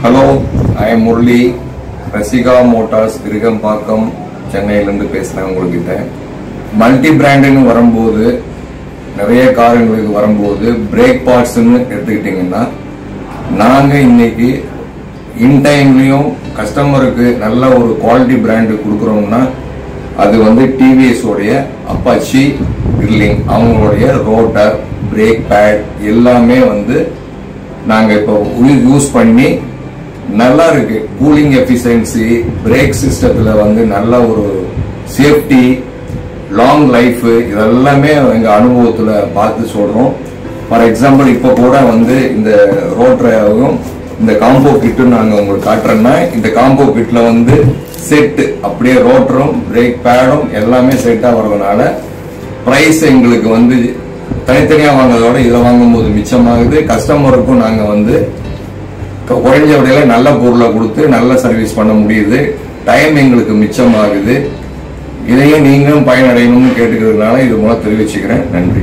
Hello I am Murali Rasika motors Gerugambakkam சென்னையிலேருந்து பேசுகிறேன் உங்கள்கிட்ட மல்டி பிராண்டுன்னு வரும்போது நிறைய காருங்களுக்கு வரும்போது பிரேக் பார்ட்ஸ்ன்னு எடுத்துக்கிட்டிங்கன்னா நாங்கள் இன்னைக்கு இன் டைம்லையும் கஸ்டமருக்கு நல்ல ஒரு குவாலிட்டி பிராண்டு கொடுக்குறோம்னா அது வந்து டிவிஎஸோடைய அப்பாச்சி கிரில்லிங் அவங்களுடைய ரோட்டர் பிரேக் பேட் எல்லாமே வந்து நாங்கள் இப்போ யூஸ் பண்ணி நல்லா இருக்கு கூலிங் எஃபிஷியன்சி பிரேக் சிஸ்டத்துல வந்து நல்ல ஒரு சேஃப்டி லாங் லைஃப் இதெல்லாமே எங்க அனுபவத்துல பார்த்து சொல்றோம். ஃபார் எக்ஸாம்பிள் இப்போ கூட வந்து இந்த ரோட்ரையாகவும் இந்த காம்போ கிட்டு நாங்க உங்களுக்கு காட்டுறோம்னா இந்த காம்போ கிட்ல வந்து செட்டு அப்படியே ரோட்டரும் பிரேக் பேடும் எல்லாமே செட்டா வர்றதுனால பிரைஸ் எங்களுக்கு வந்து தனித்தனியா வாங்குறதோட இதை வாங்கும்போது மிச்சமாகுது. கஸ்டமருக்கும் நாங்க வந்து குறைஞ்ச விலையில நல்ல பொருளை கொடுத்து நல்ல சர்வீஸ் பண்ண முடியுது. டைம் எங்களுக்கு மிச்சமாகுது. இதையும் நீங்களும் பயனடையணும்னு கேட்டுக்கிறதுனால இது மூலம் தெரிவிச்சுக்கிறேன். நன்றி.